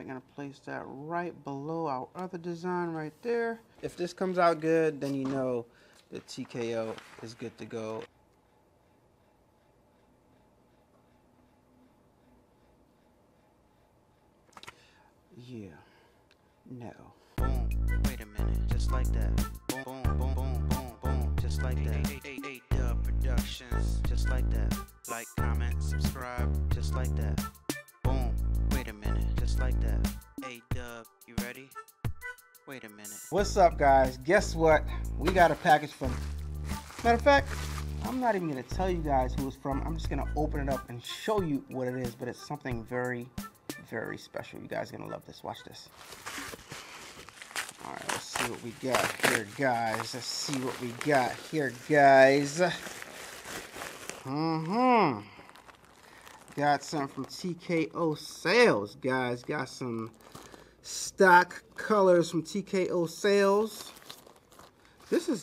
right, gonna place that right below our other design right there. If this comes out good, then you know the TKO is good to go. Yeah. No. Boom, wait a minute, just like that. Boom, boom, boom, boom, boom, boom, just like that. A-Dubb productions, just like that. Like, comment, subscribe, just like that. Wait a minute, just like that. A-Dubb, you ready? Wait a minute. What's up, guys? Guess what? We got a package from. Matter of fact, I'm not even gonna tell you guys who it's from. I'm just gonna open it up and show you what it is. But it's something very, very special. You guys are gonna love this. Watch this. All right, let's see what we got here, guys. Let's see what we got here, guys. Mm-hmm. Got some from TKO Sales, guys. Got some stock colors from TKO Sales. This is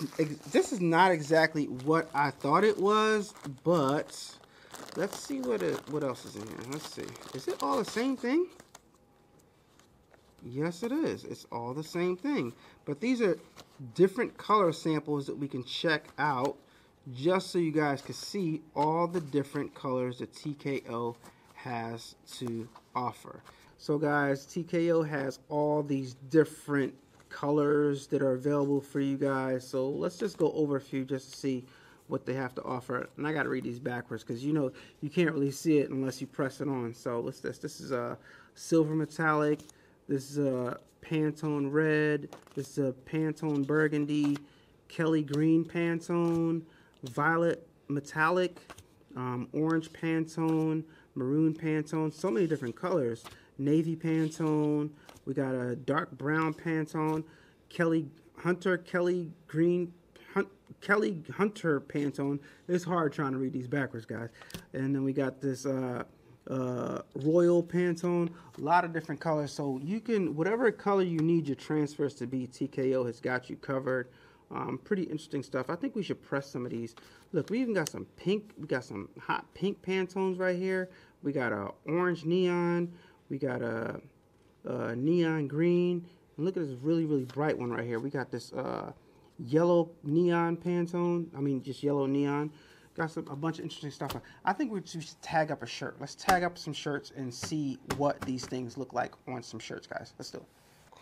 this is not exactly what I thought it was, but let's see what it, what else is in here. Let's see. Is it all the same thing? Yes, it is. It's all the same thing. But these are different color samples that we can check out just so you guys can see all the different colors that TKO has to offer. So guys, TKO has all these different colors that are available for you guys. So let's just go over a few just to see what they have to offer. And I got to read these backwards because you know you can't really see it unless you press it on. So what's this? This is a silver metallic. This is a Pantone red. This is a Pantone burgundy. Kelly green Pantone. Violet metallic. Um, orange Pantone. Maroon Pantone. So many different colors. Navy Pantone. We got a dark brown Pantone. Kelly Hunter Kelly green Hunt, Kelly Hunter Pantone. It's hard trying to read these backwards, guys. And then we got this uh, uh, Royal Pantone. A lot of different colors. So you can, whatever color you need your transfers to be, TKO has got you covered. Um, pretty interesting stuff. I think we should press some of these. Look, we even got some pink. We got some hot pink Pantones right here. We got a orange neon. We got a, a neon green. And look at this really, really bright one right here. We got this uh, yellow neon Pantone. I mean, just yellow neon. Got some, a bunch of interesting stuff. I think we should tag up a shirt. Let's tag up some shirts and see what these things look like on some shirts, guys. Let's do it.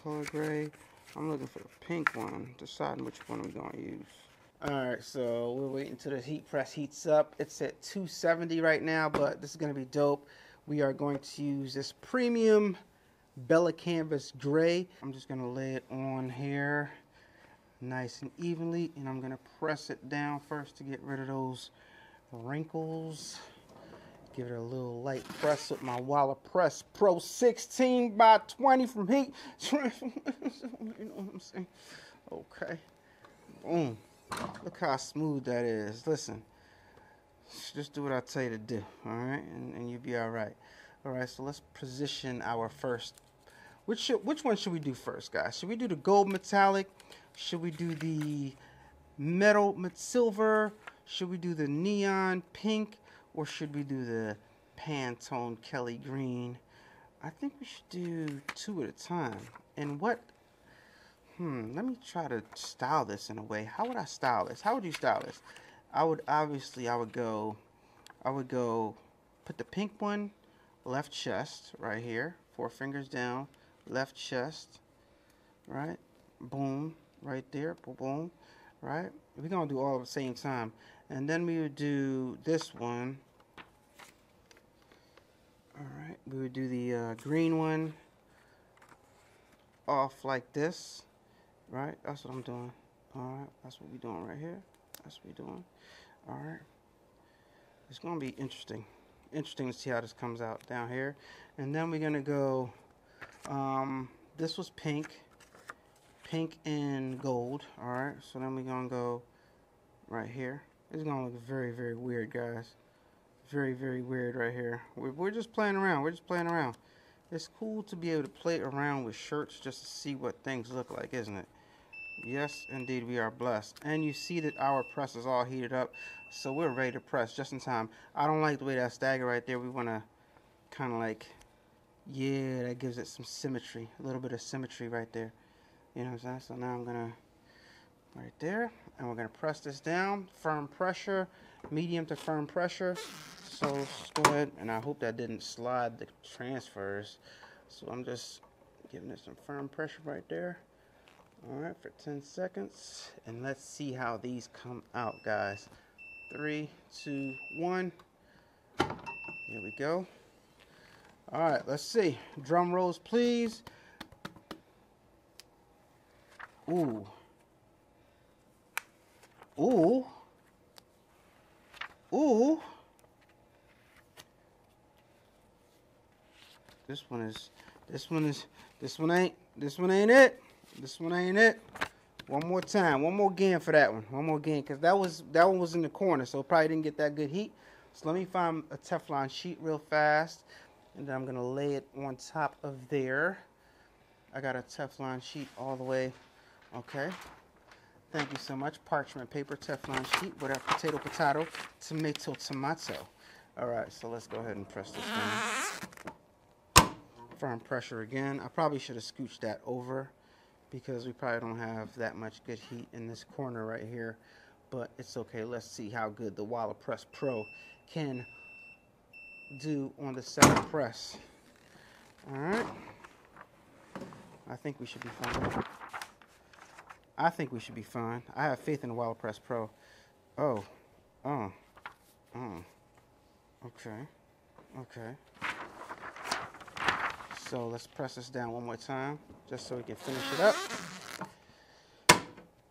Color gray. I'm looking for the pink one. Deciding which one we're going to use. Alright, so we're waiting until the heat press heats up. It's at 270 right now, but this is going to be dope. We are going to use this premium Bella Canvas Gray. I'm just going to lay it on here nice and evenly, and I'm going to press it down first to get rid of those wrinkles. Give it a little light press with my Walla Press Pro 16 by 20 from Heat. you know what I'm saying? Okay. Boom. Look how smooth that is. Listen. Just do what I tell you to do. Alright? And, and you'll be alright. Alright, so let's position our first. Which, should, which one should we do first, guys? Should we do the gold metallic? Should we do the metal silver? Should we do the neon pink? Or should we do the Pantone Kelly green? I think we should do two at a time. And what, hmm, let me try to style this in a way. How would I style this? How would you style this? I would, obviously, I would go, I would go, put the pink one, left chest, right here, four fingers down, left chest, right, boom, right there, boom, boom, right? We're gonna do all at the same time. And then we would do this one, Alright, we would do the uh, green one off like this. Right, that's what I'm doing. Alright, that's what we're doing right here. That's what we're doing. Alright. It's going to be interesting. Interesting to see how this comes out down here. And then we're going to go, um, this was pink. Pink and gold. Alright, so then we're going to go right here. It's going to look very, very weird, guys very, very weird right here. We're, we're just playing around. We're just playing around. It's cool to be able to play around with shirts just to see what things look like, isn't it? Yes, indeed, we are blessed. And you see that our press is all heated up, so we're ready to press just in time. I don't like the way that stagger right there. We want to kind of like Yeah, that gives it some symmetry, a little bit of symmetry right there. You know what I'm saying? So now I'm gonna, right there, and we're gonna press this down, firm pressure, medium to firm pressure. So let's go ahead, and I hope that didn't slide the transfers. So I'm just giving it some firm pressure right there. All right, for 10 seconds. And let's see how these come out, guys. Three, two, one. Here we go. All right, let's see. Drum rolls, please. Ooh. Ooh. Ooh. This one is, this one is, this one ain't, this one ain't it. This one ain't it. One more time. One more game for that one. One more game. Because that was that one was in the corner. So probably didn't get that good heat. So let me find a Teflon sheet real fast. And then I'm going to lay it on top of there. I got a Teflon sheet all the way. Okay. Thank you so much. Parchment paper, Teflon sheet, whatever. Potato, potato, tomato, tomato. All right, so let's go ahead and press this down. Firm pressure again. I probably should have scooched that over because we probably don't have that much good heat in this corner right here. But it's okay. Let's see how good the Walla Press Pro can do on the second press. All right. I think we should be fine. I think we should be fine. I have faith in the Press Pro. Oh. Oh. Oh. Okay. Okay. So let's press this down one more time just so we can finish it up.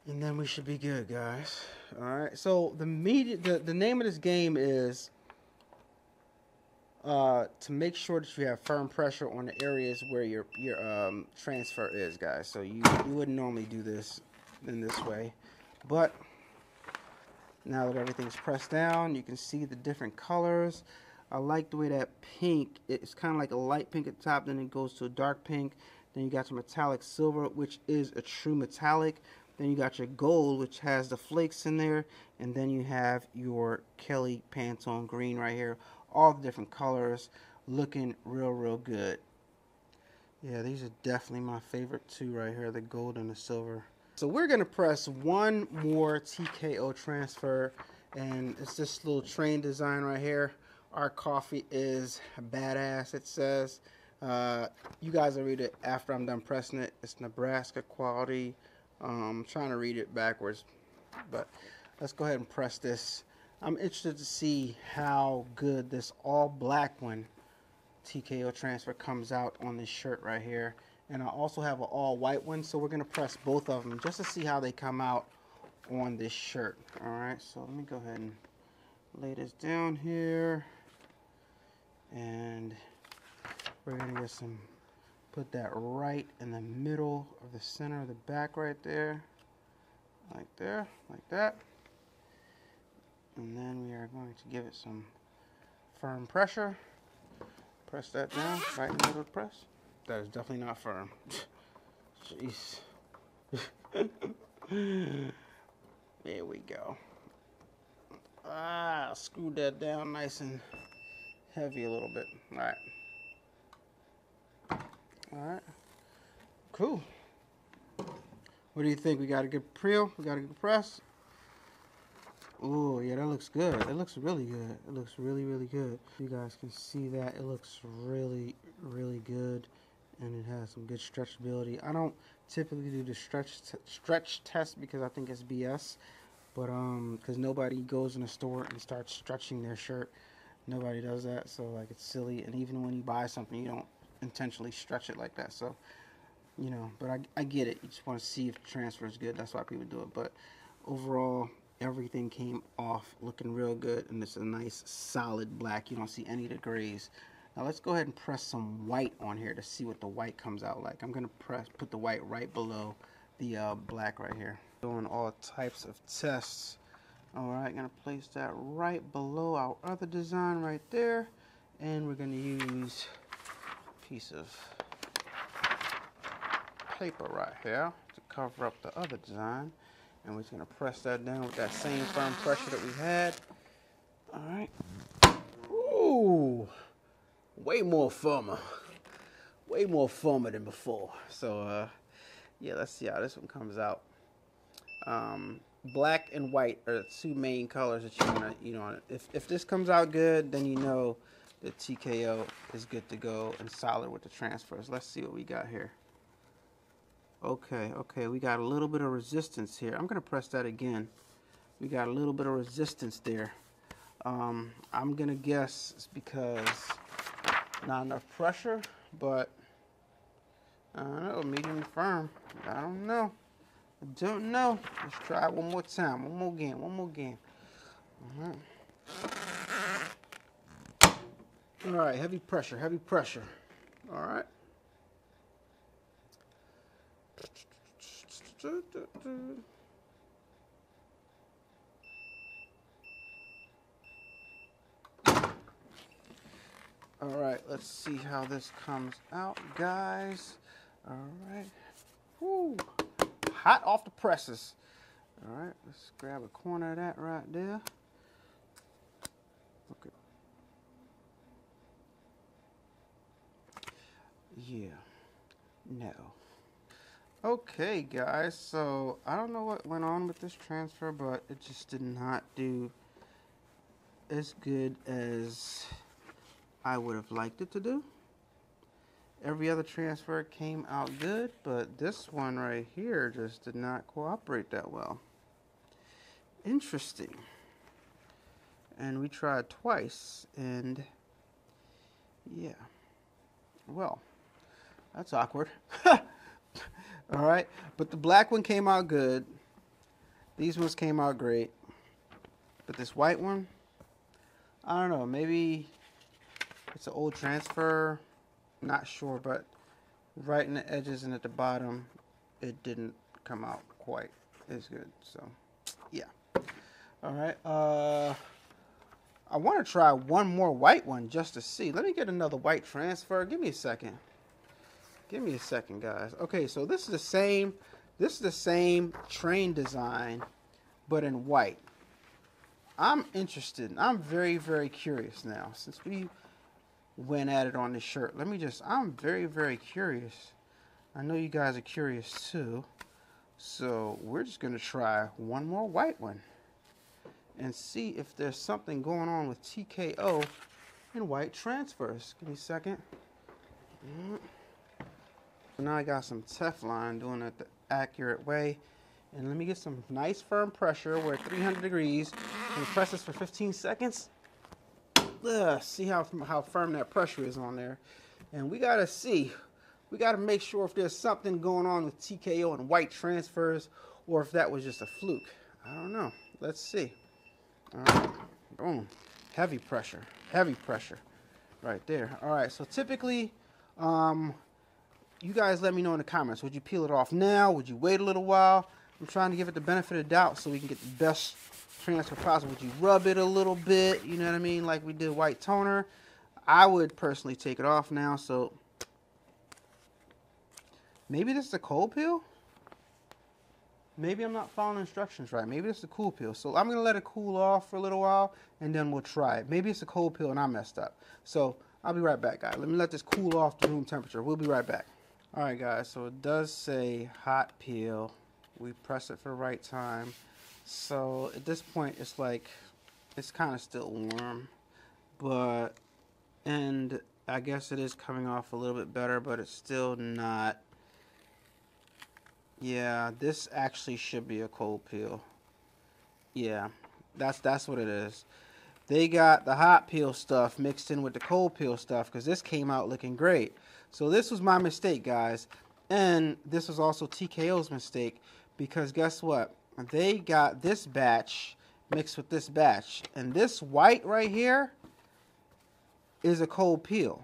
And then we should be good, guys. All right. So the media, the, the name of this game is uh, to make sure that you have firm pressure on the areas where your your um, transfer is, guys. So you you wouldn't normally do this in this way, but now that everything's pressed down, you can see the different colors. I like the way that pink, it's kind of like a light pink at the top, then it goes to a dark pink. Then you got your metallic silver, which is a true metallic. Then you got your gold, which has the flakes in there. And then you have your Kelly Pantone green right here. All the different colors looking real, real good. Yeah, these are definitely my favorite two right here, the gold and the silver. So we're going to press one more TKO transfer. And it's this little train design right here. Our coffee is badass, it says. Uh, you guys will read it after I'm done pressing it. It's Nebraska quality. Um, I'm trying to read it backwards, but let's go ahead and press this. I'm interested to see how good this all black one TKO transfer comes out on this shirt right here. And I also have an all white one, so we're gonna press both of them just to see how they come out on this shirt. All right, so let me go ahead and lay this down here. And we're gonna get some, put that right in the middle of the center of the back right there. Like there, like that. And then we are going to give it some firm pressure. Press that down, right in the middle of the press. That is definitely not firm. Jeez. there we go. Ah, screwed that down nice and heavy a little bit. All right. All right. Cool. What do you think? We got a good preel? We got a good press? Oh, yeah, that looks good. It looks really good. It looks really, really good. You guys can see that. It looks really, really good. And it has some good stretchability. I don't typically do the stretch stretch test because I think it's BS. But, um, because nobody goes in a store and starts stretching their shirt. Nobody does that. So, like, it's silly. And even when you buy something, you don't intentionally stretch it like that. So, you know, but I, I get it. You just want to see if the transfer is good. That's why people do it. But overall, everything came off looking real good. And it's a nice solid black. You don't see any of the grays. Now let's go ahead and press some white on here to see what the white comes out like. I'm going to press put the white right below the uh, black right here. Doing all types of tests. Alright, going to place that right below our other design right there. And we're going to use piece of paper right here to cover up the other design. And we're just gonna press that down with that same firm pressure that we had. All right. Ooh, way more firmer. way more foamer than before. So uh, yeah, let's see how this one comes out. Um, black and white are the two main colors that you want to, you know, if, if this comes out good, then you know the TKO is good to go and solid with the transfers. Let's see what we got here. Okay, okay, we got a little bit of resistance here. I'm going to press that again. We got a little bit of resistance there. Um, I'm going to guess it's because not enough pressure, but I don't know, medium firm. I don't know. I don't know. Let's try one more time. One more game. One more game. All right. All right. Heavy pressure. Heavy pressure. All right. All right, let's see how this comes out, guys. All right. Woo. Hot off the presses. All right, let's grab a corner of that right there. Okay. Yeah. No. Okay, guys, so I don't know what went on with this transfer, but it just did not do as good as I would have liked it to do. Every other transfer came out good, but this one right here just did not cooperate that well. Interesting. And we tried twice, and yeah. Well, that's awkward. All right, but the black one came out good. These ones came out great. But this white one, I don't know, maybe it's an old transfer. Not sure, but right in the edges and at the bottom, it didn't come out quite as good. So, yeah. All right. Uh, I want to try one more white one just to see. Let me get another white transfer. Give me a second. Give me a second, guys. Okay, so this is the same. This is the same train design, but in white. I'm interested. I'm very, very curious now. Since we went at it on this shirt, let me just. I'm very, very curious. I know you guys are curious too. So we're just gonna try one more white one and see if there's something going on with TKO and white transfers. Give me a second. Mm. So now I got some Teflon doing it the accurate way. And let me get some nice firm pressure. We're at 300 degrees. And press this for 15 seconds. See how, how firm that pressure is on there. And we got to see. We got to make sure if there's something going on with TKO and white transfers or if that was just a fluke. I don't know. Let's see. All right. Boom. Heavy pressure. Heavy pressure. Right there. All right. So typically, um, you guys let me know in the comments. Would you peel it off now? Would you wait a little while? I'm trying to give it the benefit of doubt so we can get the best transfer possible. Would you rub it a little bit? You know what I mean? Like we did white toner. I would personally take it off now. So maybe this is a cold peel. Maybe I'm not following instructions right. Maybe this is a cool peel. So I'm going to let it cool off for a little while and then we'll try it. Maybe it's a cold peel and I messed up. So I'll be right back, guys. Let me let this cool off to room temperature. We'll be right back. Alright guys, so it does say hot peel. We press it for the right time. So at this point it's like it's kind of still warm. But and I guess it is coming off a little bit better, but it's still not yeah, this actually should be a cold peel. Yeah, that's that's what it is. They got the hot peel stuff mixed in with the cold peel stuff because this came out looking great. So this was my mistake, guys. And this was also TKO's mistake because guess what? They got this batch mixed with this batch. And this white right here is a cold peel.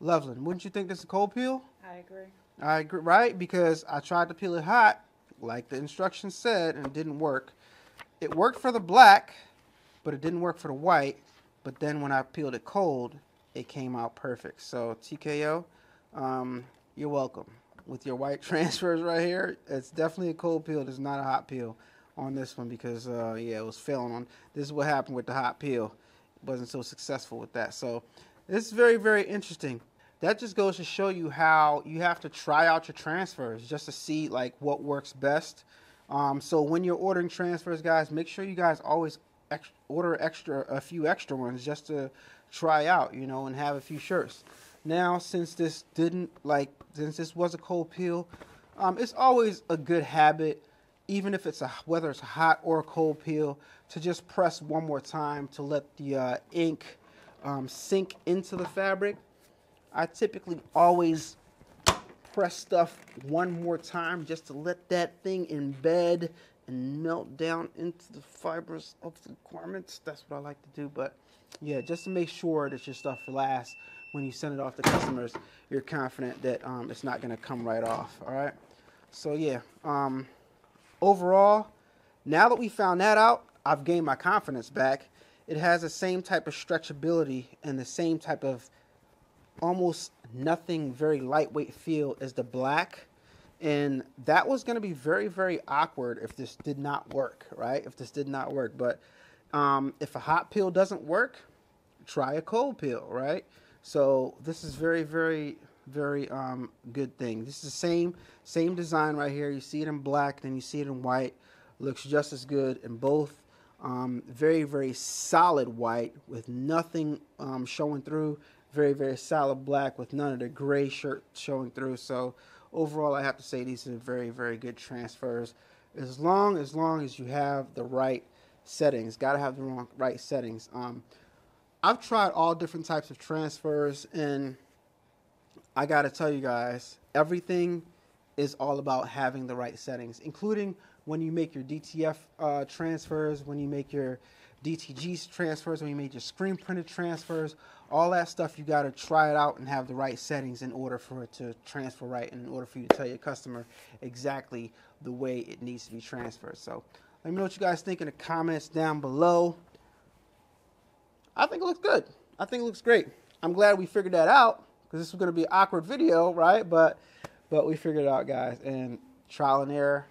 Loveland, wouldn't you think this is a cold peel? I agree. I agree, right? Because I tried to peel it hot, like the instructions said, and it didn't work. It worked for the black, but it didn't work for the white. But then when I peeled it cold, it came out perfect. So TKO, um, you're welcome. With your white transfers right here, it's definitely a cold peel. It's not a hot peel on this one because uh, yeah, it was failing on. This is what happened with the hot peel. It wasn't so successful with that. So this is very very interesting. that just goes to show you how you have to try out your transfers just to see like what works best. Um, so when you're ordering transfers, guys, make sure you guys always ex- order extra a few extra ones just to try out, you know, and have a few shirts. Now, since this didn't like, since this was a cold peel, um, it's always a good habit, even if it's a whether it's a hot or a cold peel, to just press one more time to let the uh, ink um, sink into the fabric. I typically always press stuff one more time just to let that thing embed and melt down into the fibers of the garments. That's what I like to do. But yeah, just to make sure that your stuff lasts when you send it off to customers, you're confident that um, it's not going to come right off. All right. So yeah, um, overall, now that we found that out, I've gained my confidence back. It has the same type of stretchability and the same type of almost nothing very lightweight feel as the black and that was going to be very very awkward if this did not work right if this did not work but um, if a hot peel doesn't work try a cold peel right so this is very very very um, good thing. This is the same same design right here. You see it in black then you see it in white. Looks just as good in both. Um, very very solid white with nothing um, showing through. Very very solid black with none of the gray shirt showing through. So overall i have to say these are very very good transfers. As long as long as you have the right settings got to have the wrong, right settings. Um, i've tried all different types of transfers and i got to tell you guys everything is all about having the right settings including when you make your dtf uh, transfers when you make your DTG transfers, when you make your screen printed transfers, all that stuff, you got to try it out and have the right settings in order for it to transfer right and in order for you to tell your customer exactly the way it needs to be transferred. So let me know what you guys think in the comments down below. I think it looks good. I think it looks great. I'm glad we figured that out because this was going to be an awkward video, right? But but we figured it out, guys. And trial and error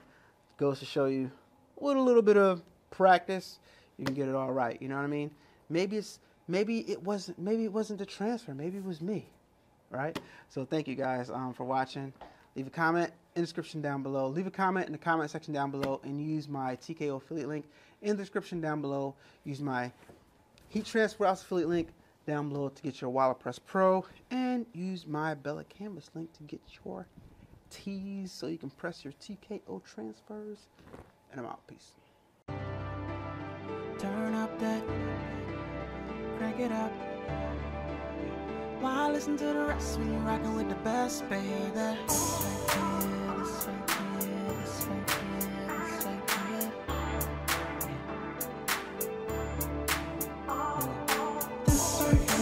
goes to show you with a little bit of practice you can get it all right. You know what I mean? Maybe it's maybe it wasn't maybe it wasn't the transfer. Maybe it was me. Right? So thank you guys um, for watching. Leave a comment in the description down below. Leave a comment in the comment section down below and use my TKO affiliate link in the description down below. Use my heat transfer house affiliate link down below to get your Press Pro and use my Bella Canvas link to get your tees so you can press your TKO transfers. And I'm out. Peace. Turn up that, crank it up. Why listen to the rest when you're rocking with the best, baby?